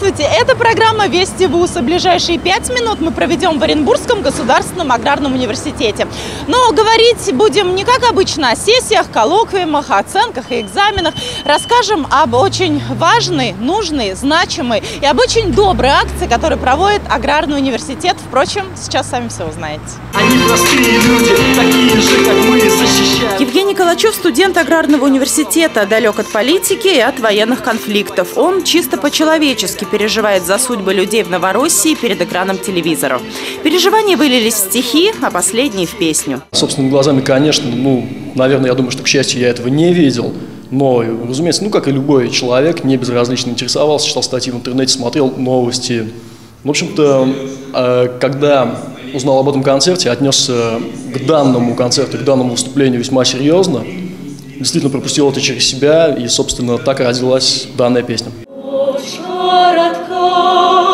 Здравствуйте, это программа «Вести ВУЗ». И ближайшие пять минут мы проведем в Оренбургском государственном аграрном университете. Но говорить будем не как обычно о сессиях, коллоквиумах, оценках и экзаменах. Расскажем об очень важной, нужной, значимой и об очень доброй акции, которую проводит аграрный университет. Впрочем, сейчас сами все узнаете. Они простые люди, такие же, как мы, защищают. Евгений Калачев – студент аграрного университета, далек от политики и от военных конфликтов. Он чисто по-человечески переживает за судьбы людей в Новороссии перед экраном телевизора. Переживания вылились в стихи, а последние – в песню. Собственными глазами, конечно, ну, наверное, я думаю, что, к счастью, я этого не видел. Но, разумеется, ну, как и любой человек, не безразлично интересовался, читал статьи в интернете, смотрел новости. В общем-то, э, когда узнал об этом концерте, отнесся к данному концерту, к данному выступлению весьма серьезно. Действительно пропустил это через себя, и, собственно, так родилась данная песня коротко.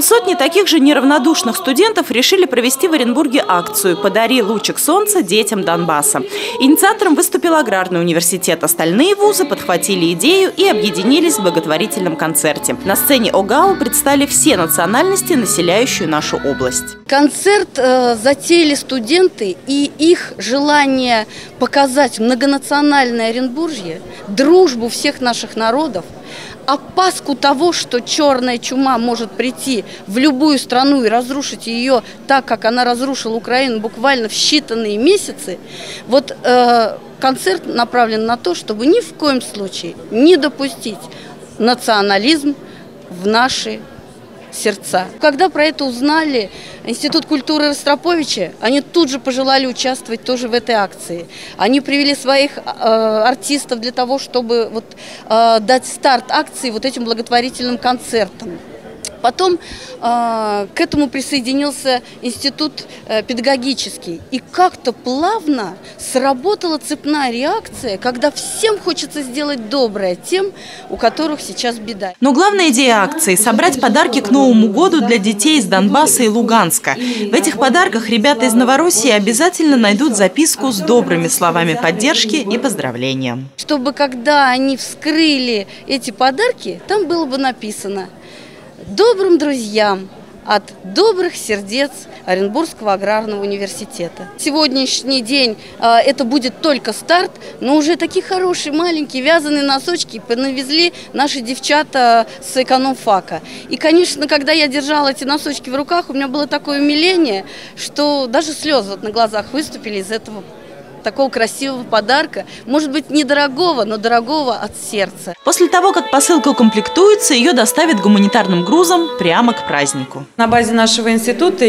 Полсотни таких же неравнодушных студентов решили провести в Оренбурге акцию «Подари лучик солнца детям Донбасса». Инициатором выступил аграрный университет. Остальные вузы подхватили идею и объединились в благотворительном концерте. На сцене ОГАУ представили все национальности, населяющие нашу область. Концерт э, затеяли студенты и их желание показать многонациональное Оренбуржье, дружбу всех наших народов – опаску того, что черная чума может прийти в любую страну и разрушить ее так, как она разрушила Украину буквально в считанные месяцы, вот э, концерт направлен на то, чтобы ни в коем случае не допустить национализм в наши сердца. Когда про это узнали Институт культуры Ростроповича, они тут же пожелали участвовать тоже в этой акции. Они привели своих э, артистов для того, чтобы вот, э, дать старт акции вот этим благотворительным концертам. Потом э, к этому присоединился институт э, педагогический. И как-то плавно сработала цепная реакция, когда всем хочется сделать доброе тем, у которых сейчас беда. Но главная идея акции – собрать подарки к Новому году для детей из Донбасса и Луганска. В этих подарках ребята из Новороссии обязательно найдут записку с добрыми словами поддержки и поздравления. Чтобы когда они вскрыли эти подарки, там было бы написано – добрым друзьям от добрых сердец Оренбургского аграрного университета. Сегодняшний день э, это будет только старт, но уже такие хорошие маленькие вязаные носочки навезли наши девчата с экономфака. И, конечно, когда я держала эти носочки в руках, у меня было такое умиление, что даже слезы вот на глазах выступили из этого такого красивого подарка, может быть, недорогого, но дорогого от сердца. После того, как посылка укомплектуется, ее доставят гуманитарным грузом прямо к празднику. На базе нашего института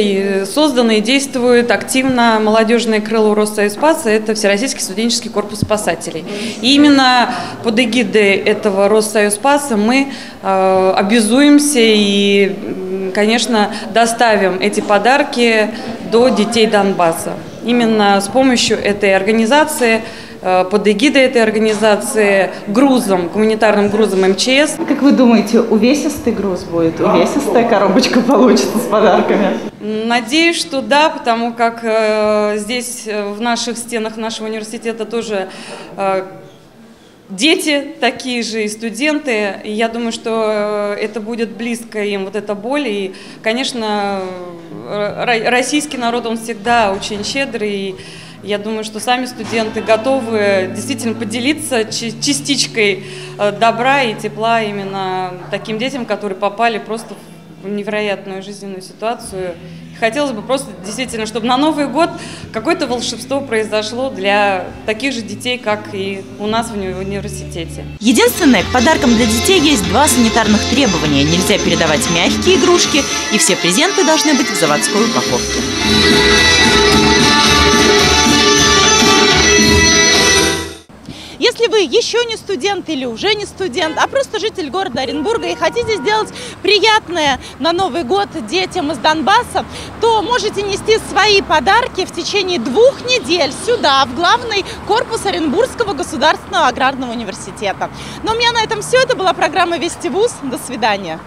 создано и действует активно молодежное крыло Россоюзпаса, это Всероссийский студенческий корпус спасателей. И именно под эгидой этого Россоюзпаса мы э, обязуемся и, конечно, доставим эти подарки до детей Донбасса. Именно с помощью этой организации э, под эгидой этой организации грузом, гуманитарным грузом МЧС. Как вы думаете, увесистый груз будет? Увесистая коробочка получится с подарками? Надеюсь, что да, потому как э, здесь э, в наших стенах нашего университета тоже дети такие же и студенты. И я думаю, что э, это будет близко им, вот эта боль. И, конечно, российский народ, он всегда очень щедрый. И я думаю, что сами студенты готовы действительно поделиться частичкой э, добра и тепла именно таким детям, которые попали просто в невероятную жизненную ситуацию хотелось бы просто действительно, чтобы на Новый год какое-то волшебство произошло для таких же детей, как и у нас в университете. Единственное, к подаркам для детей есть два санитарных требования. Нельзя передавать мягкие игрушки, и все презенты должны быть в заводской упаковке. Если вы еще не студент или уже не студент, а просто житель города Оренбурга и хотите сделать приятное на Новый год детям из Донбасса, то можете нести свои подарки в течение двух недель сюда, в главный корпус Оренбургского государственного аграрного университета. Но у меня на этом все. Это была программа Вести Вуз. До свидания.